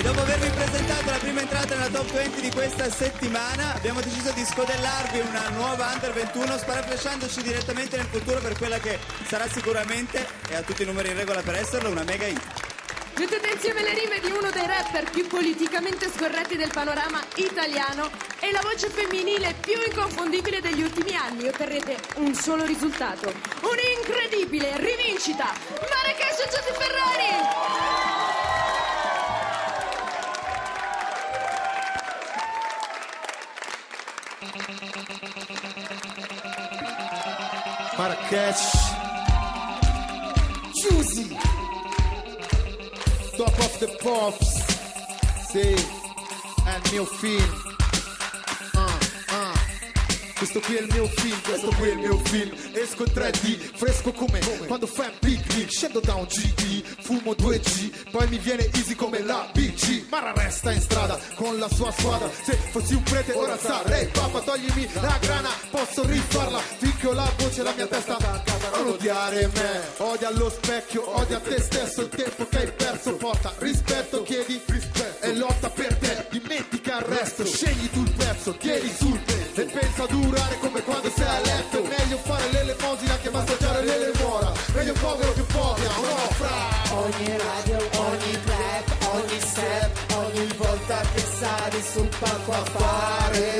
E dopo avervi presentato la prima entrata nella top 20 di questa settimana, abbiamo deciso di scodellarvi una nuova Under 21, sparaflasciandoci direttamente nel futuro per quella che sarà sicuramente, e ha tutti i numeri in regola per esserlo, una mega hit. Mettete insieme le rime di uno dei rapper più politicamente scorretti del panorama italiano e la voce femminile più inconfondibile degli ultimi anni otterrete un solo risultato. Un'incredibile rivincita! Marrakesh Marrakesh Juicy. Top of the Pops. Sì È il questo qui è il mio film, questo qui è il mio film. Esco in 3D, fresco come quando fai un picnic Scendo da un GD, fumo 2G Poi mi viene easy come la BC Mara resta in strada con la sua squadra. Se fossi un prete ora sarei Papa. Toglimi la grana, posso rifarla. Finché ho la voce, la mia testa Non odiare me, odia allo specchio Odia te stesso, il tempo che hai perso Porta rispetto, chiedi rispetto. E lotta per te, dimentica il resto Scegli tu il pezzo, tieni sul pezzo. E pensa a durare come quando sei a letto. Meglio fare l'elemosina che massaggiare l'elemora Meglio povero che povera, no fra. Ogni radio, ogni clap, ogni step, ogni volta che sali sul palco a fare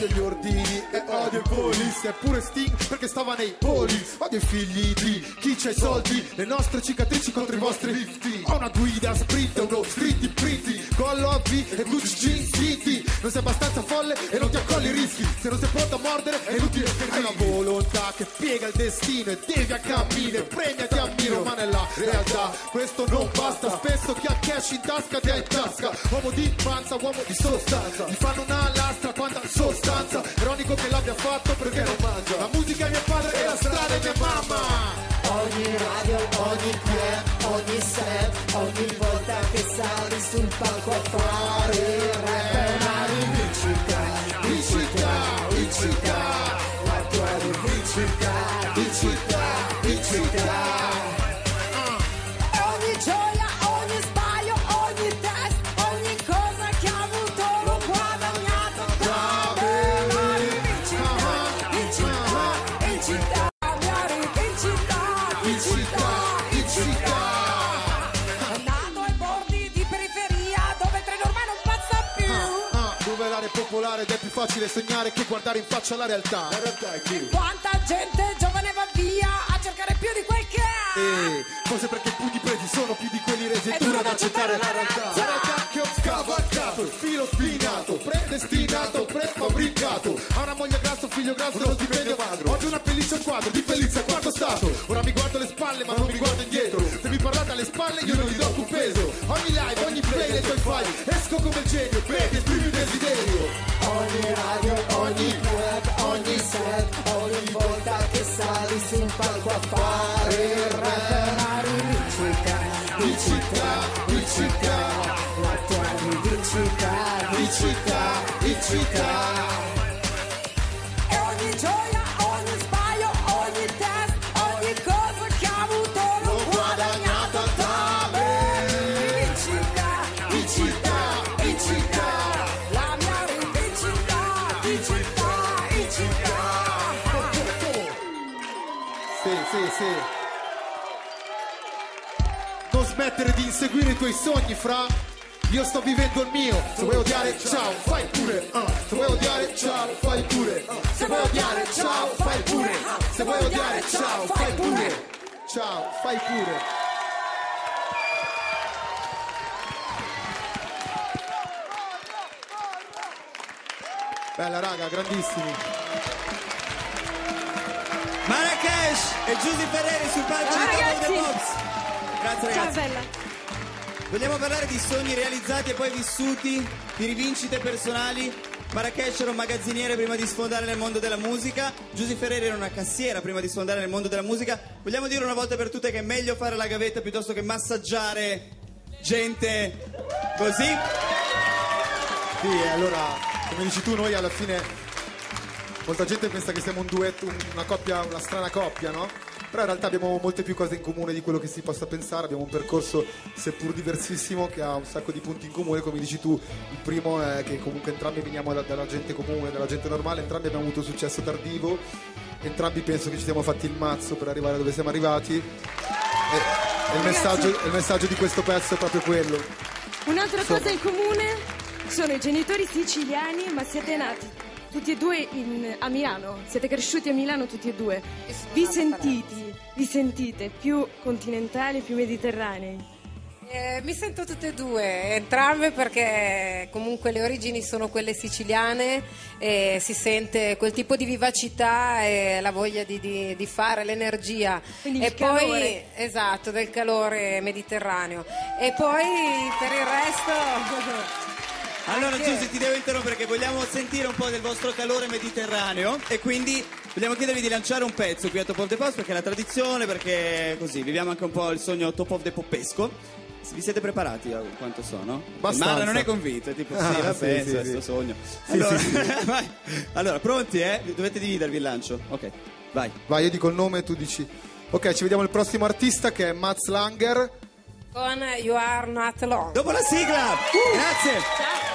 Odio gli ordini e odio il police. E pure Sting perché stava nei police Odio i figli di chi c'ha i soldi Le nostre cicatrici contro i vostri lifti. Ho una guida sprint e uno street pretty Collo a V e Gucci jeans Non sei abbastanza folle e non ti accogli i rischi. Se non sei pronto a mordere è inutile Hai una volontà che piega il destino E devi a cammino Premia ti ammiro ma nella realtà Questo non basta. Spesso chi ha cash in tasca ti ha in tasca. Uomo di panza, uomo di sostanza. Ti fanno una lastra quanta sostanza. Ironico che l'abbia fatto perché non mangia. La musica è mio padre e la strada è mia mamma. Ogni radio, ogni club, ogni step, ogni volta che sali sul palco a fare vincita. Nato ai bordi di periferia dove il treno ormai non passa più. Ah, dove l'area è popolare ed è più facile sognare che guardare in faccia la realtà. La realtà è qui Quanta gente giovane va via a cercare più di quel che ha. Eh, forse perché i pugni presi sono più di quelli resi È È dura da accettare la realtà. La realtà che ho scavalcato, il filo spinato Predestinato, prefabbricato. Ha una moglie grasso, figlio grasso, uno stipendio magro Oggi una pelliccia al quadro, di Felice quarto stato. Ora mi guardo io non gli do un peso. Ogni live, ogni play, le tue file. Esco come il genio, bevi, esprimi il desiderio. Ogni radio, ogni club, ogni set, ogni volta che sali su un palco a fare il rap. È una rivincita, Vincita, vincita, la tua rivincita, vincita, vincita E ogni gioia, Sì, sì, sì. Non smettere di inseguire i tuoi sogni, fra. Io sto vivendo il mio. Se vuoi odiare, ciao, fai pure. uh. Se vuoi odiare, ciao, fai pure. uh. Se vuoi odiare, ciao, fai pure. Se vuoi odiare, ciao, fai pure. Ciao, fai pure. Bella raga, grandissimi. Marrakesh e Giusy Ferreri sul palco Ciao, di of the ragazzi. Pops. Grazie Ciao ragazzi. bella! Vogliamo parlare di sogni realizzati e poi vissuti, di rivincite personali. Marrakesh era un magazziniere prima di sfondare nel mondo della musica. Giusy Ferreri era una cassiera prima di sfondare nel mondo della musica. Vogliamo dire una volta per tutte che è meglio fare la gavetta piuttosto che massaggiare gente così? Sì, allora, come dici tu, noi alla fine molta gente pensa che siamo un duetto, un- una coppia, una strana coppia, no? Però in realtà abbiamo molte più cose in comune di quello che si possa pensare, abbiamo un percorso seppur diversissimo che ha un sacco di punti in comune, come dici tu, il primo è che comunque entrambi veniamo da- dalla gente comune, dalla gente normale, entrambi abbiamo avuto successo tardivo, entrambi penso che ci siamo fatti il mazzo per arrivare dove siamo arrivati. E, e il, messaggio, il messaggio di questo pezzo è proprio quello. Un'altra cosa in comune sono i genitori siciliani, ma siete nati tutti e due in- a Milano, siete cresciuti a Milano tutti e due. Vi sentite, vi sentite più continentali, più mediterranei? Eh, mi sento tutte e due, entrambe perché comunque le origini sono quelle siciliane e si sente quel tipo di vivacità e la voglia di, di- di fare, l'energia. Quindi e poi, calore. esatto, del calore mediterraneo. E poi per il resto... Allora Giusy ti devo interrompere perché vogliamo sentire un po' del vostro calore mediterraneo e quindi vogliamo chiedervi di lanciare un pezzo qui a Top of the Post perché è la tradizione, perché così viviamo anche un po' il sogno Top of the Popesco. Vi siete preparati a quanto sono? Abbastanza. Mara non è convinta, tipo Ah, sì, vabbè, sì, sì, questo sì. sogno. Sì, Allora, sì, vai. allora, pronti eh? Dovete dividervi il lancio. Ok, vai. Vai, io dico il nome e tu dici. Ok, ci vediamo il prossimo artista che è Mats Langer. Con You Are Not Alone. Dopo la sigla! Grazie! Ciao.